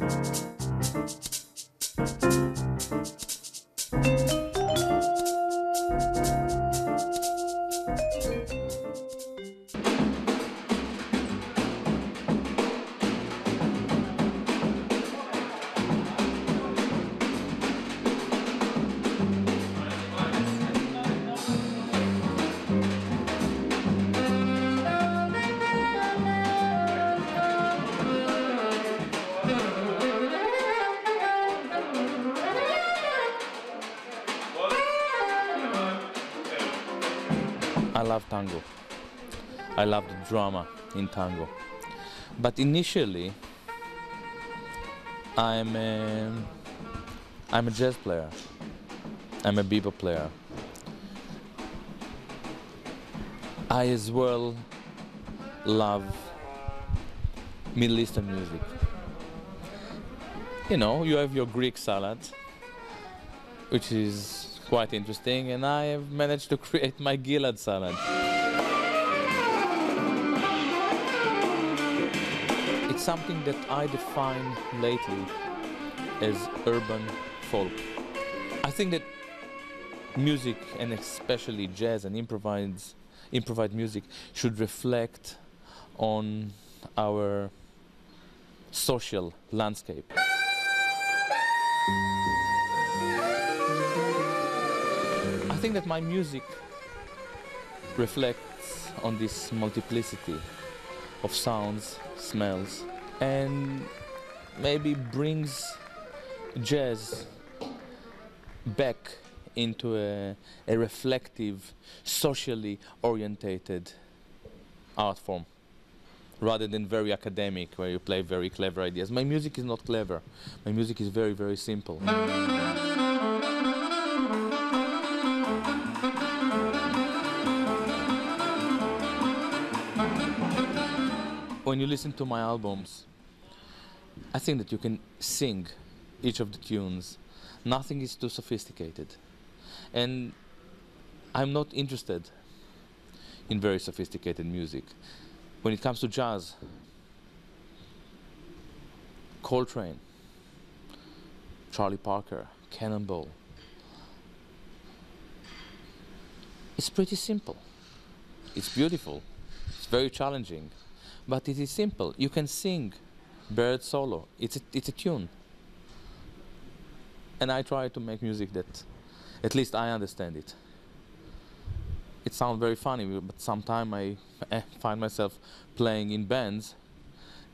I love tango. I love the drama in tango. But initially, I'm a, I'm a jazz player. I'm a bebop player. I as well love Middle Eastern music. You know, you have your Greek salad, which is quite interesting, and I have managed to create my Gilad salad. It's something that I define lately as urban folk. I think that music, and especially jazz and improvised, improvised music, should reflect on our social landscape. Think that my music reflects on this multiplicity of sounds, smells, and maybe brings jazz back into a, a reflective, socially orientated art form rather than very academic where you play very clever ideas. My music is not clever. My music is very, very simple. When you listen to my albums, I think that you can sing each of the tunes. Nothing is too sophisticated. And I'm not interested in very sophisticated music. When it comes to jazz, Coltrane, Charlie Parker, Cannonball, it's pretty simple. It's beautiful. It's very challenging. But it is simple. You can sing bird solo. It's a, it's a tune. And I try to make music that at least I understand it. It sounds very funny, but sometimes I eh, find myself playing in bands,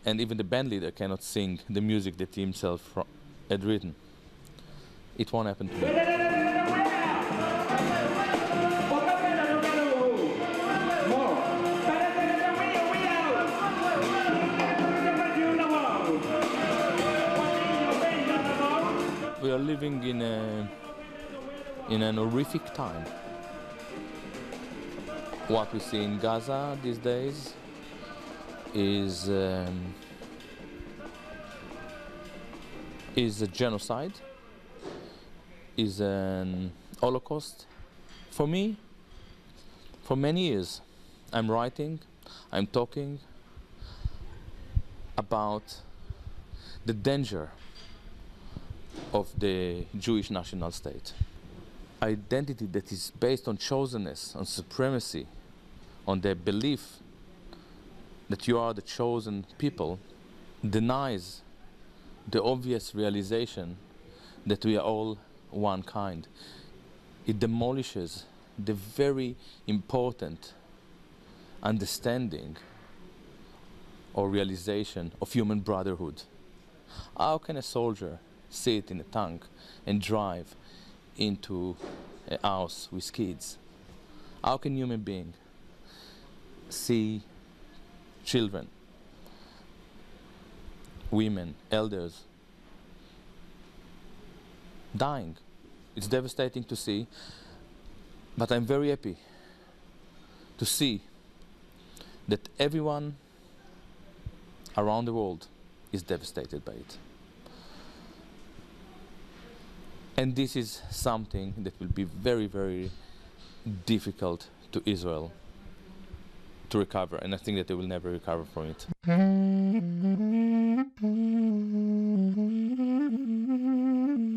and even the band leader cannot sing the music that he himself had written. It won't happen to me. Living in a in an horrific time. What we see in Gaza these days is um, is a genocide, is an Holocaust. For me, for many years, I'm writing, I'm talking about the danger of the Jewish national state. Identity that is based on chosenness, on supremacy, on the belief that you are the chosen people, denies the obvious realization that we are all one kind. It demolishes the very important understanding or realization of human brotherhood. How can a soldier sit in a tank and drive into a house with kids? How can human being see children, women, elders dying? It's devastating to see, but I'm very happy to see that everyone around the world is devastated by it. And this is something that will be very, very difficult to Israel to recover, and I think that they will never recover from it.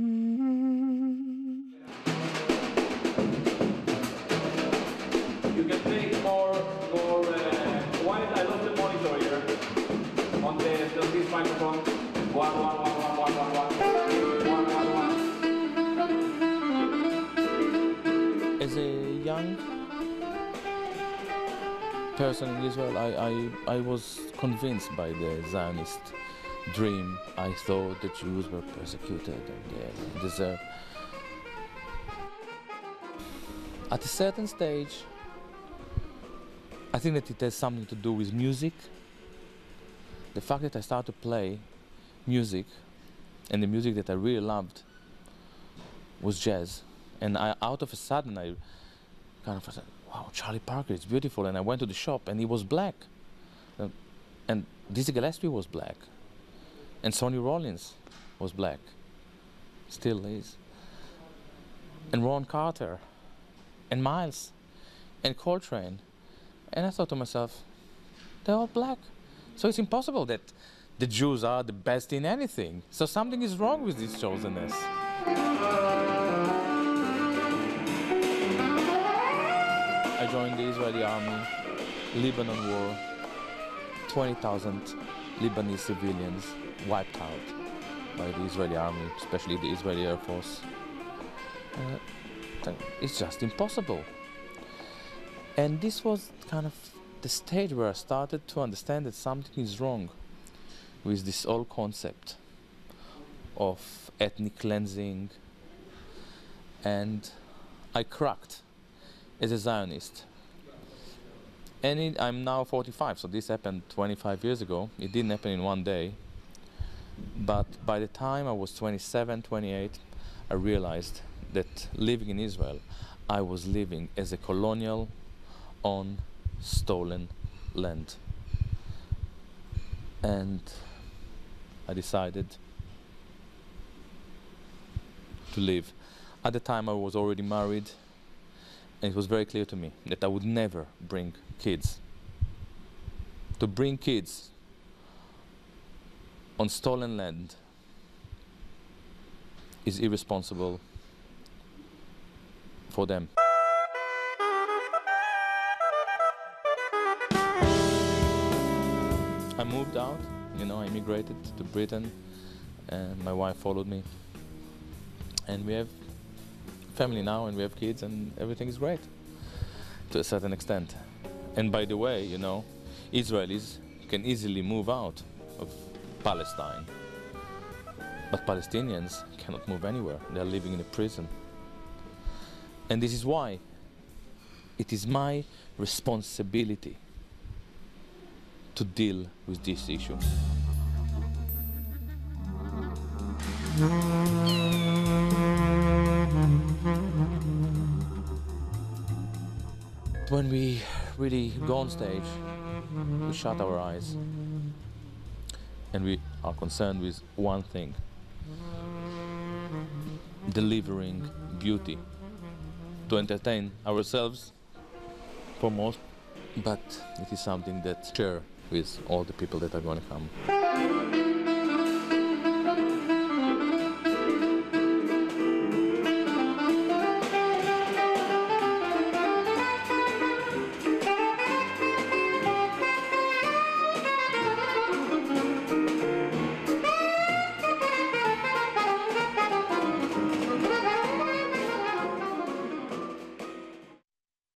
person in Israel, I, I, I was convinced by the Zionist dream. I thought the Jews were persecuted and they deserved. At a certain stage, I think that it has something to do with music. The fact that I started to play music, and the music that I really loved was jazz. And I, out of a sudden, I kind of wow, Charlie Parker, it's beautiful. And I went to the shop and he was black. Uh, and Dizzy Gillespie was black. And Sonny Rollins was black. Still is. And Ron Carter. And Miles. And Coltrane. And I thought to myself, they're all black. So it's impossible that the Jews are the best in anything. So something is wrong with this chosenness. Joined the Israeli army, Lebanon war, 20,000 Lebanese civilians wiped out by the Israeli army, especially the Israeli Air Force. Uh, it's just impossible. And this was kind of the stage where I started to understand that something is wrong with this whole concept of ethnic cleansing. And I cracked as a Zionist. And it, I'm now 45, so this happened 25 years ago. It didn't happen in one day. But by the time I was 27, 28, I realized that living in Israel, I was living as a colonial on stolen land. And I decided to leave. At the time, I was already married, and it was very clear to me that I would never bring kids. To bring kids on stolen land is irresponsible for them. I moved out, you know, I immigrated to Britain, and my wife followed me. And we have family now, and we have kids, and everything is great to a certain extent. And by the way, you know, Israelis can easily move out of Palestine, but Palestinians cannot move anywhere. They are living in a prison. And this is why it is my responsibility to deal with this issue. When we really go on stage, we shut our eyes and we are concerned with one thing. Delivering beauty. To entertain ourselves for most, but it is something that share with all the people that are going to come.